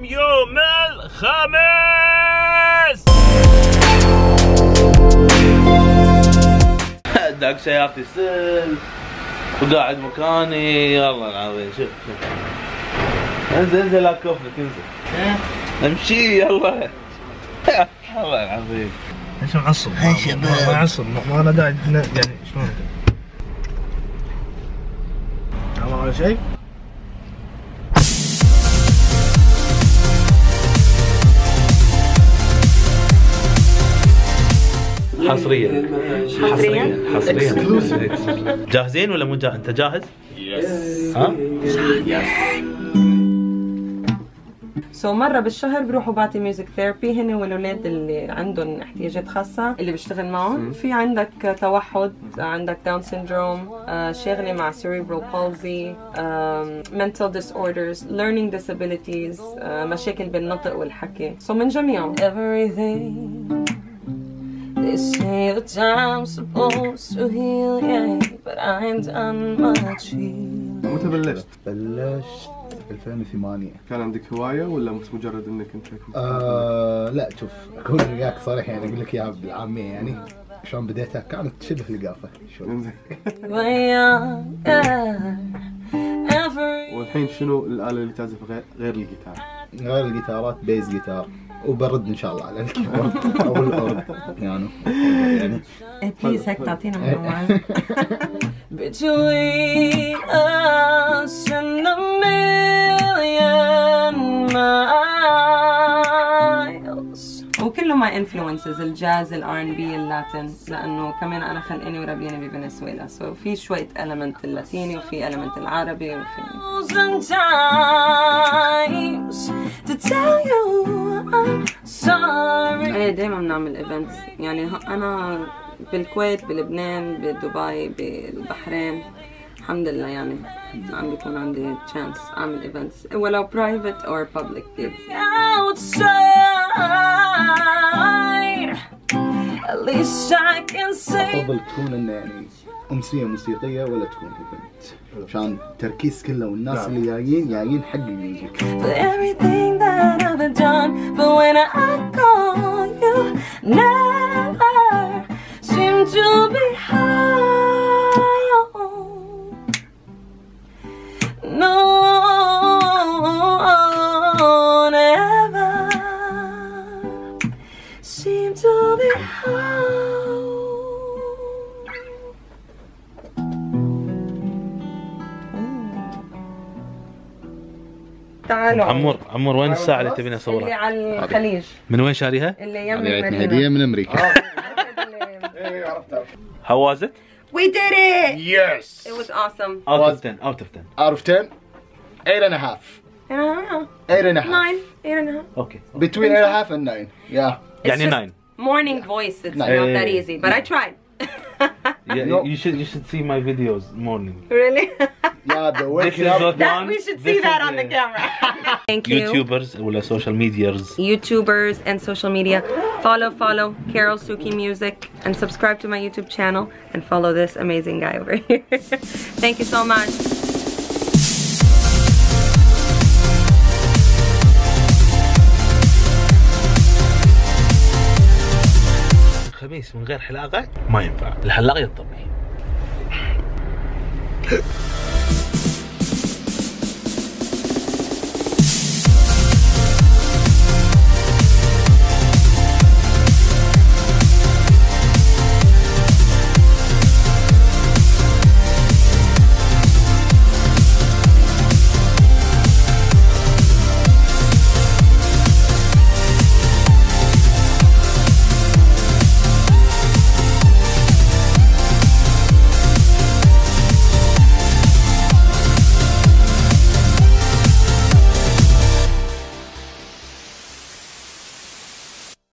اليوم يوم الخميس. داق سيارتي السلف وقاعد مكاني. يلا العظيم شوف شوف. انزل انزل لا كفرك انزل امشي يلا. الله العظيم. إيش معصب؟ هاي شباب. معصب. ما أنا قاعد يعني شلون؟ عمر على شيء؟ حصريا. حصريا؟ حصريا. جاهزين ولا مو جاهز؟ انت جاهز؟ yes ها؟ so مرة بالشهر بروحوا بعطي music therapy هن والولاد اللي عندهم احتياجات خاصة اللي بشتغل معهم. في عندك توحد عندك Down syndrome شاغلة مع cerebral palsy آم، mental disorders learning disabilities آه، مشاكل بالنطق والحكي. so من جميعهم. Everything They say the time's supposed to heal, yeah, but I ain't done much healing. متى بلشت؟ بلشت. 2008 كان عندك هواية ولا بس مجرد إنك أنت آه لا شوف اكون وياك صريح يعني أقول لك اياها بالعاميه يعني شلون بديتها؟ كانت شبه لقافه شوي. والحين شنو الآلة اللي تعزف غير, غير الجيتار؟ غير الجيتارات bass guitar وبرد إن شاء الله على الكيبورد أو الاورج يعني. يعني. please هيك تعطينا معلومات Between us and a million miles. وكله ما influences الجاز ال R&B ال Latin. لأنه كمان أنا خلقاني وربياني بفنزويلا so so في شوية element اللاتيني وفي element العربي وفي إيه دايما بنعمل events يعني أنا بالكويت بلبنان بدبي بالبحرين. الحمد لله يعني عم بيكون عندي chance أعمل events ولو private اور public أفضل تكون إنه يعني أمسية موسيقية ولا تكون event عشان التركيز كله والناس اللي جايين جايين حق ال music. تعالوا عمور عمور وين الساعة اللي تبيني اللي اصورها؟ على الخليج من وين شاريها؟ اللي يم هذه المدينة. هديه من أمريكا How was it? We did it! يس It was awesome. Out of 10 out of 10 out of 10 8 and a half Yeah, 8 and a half nine, eight and a half. أوكي between 8 and a half and 9 yeah يعني 9 Morning voice, it's Nine. not that Eh. easy, but I tried. Yeah, No. you should you should see my videos morning. really? yeah the This waking is up not that one. we should see This that is, on the uh, camera. Thank you. YouTubers ولا social medias. YouTubers and social media. Follow, follow Carol Suki Music and subscribe to my YouTube channel and follow this amazing guy over here. Thank you so much. الخميس من غير حلاقة ما ينفع الحلاق يطبي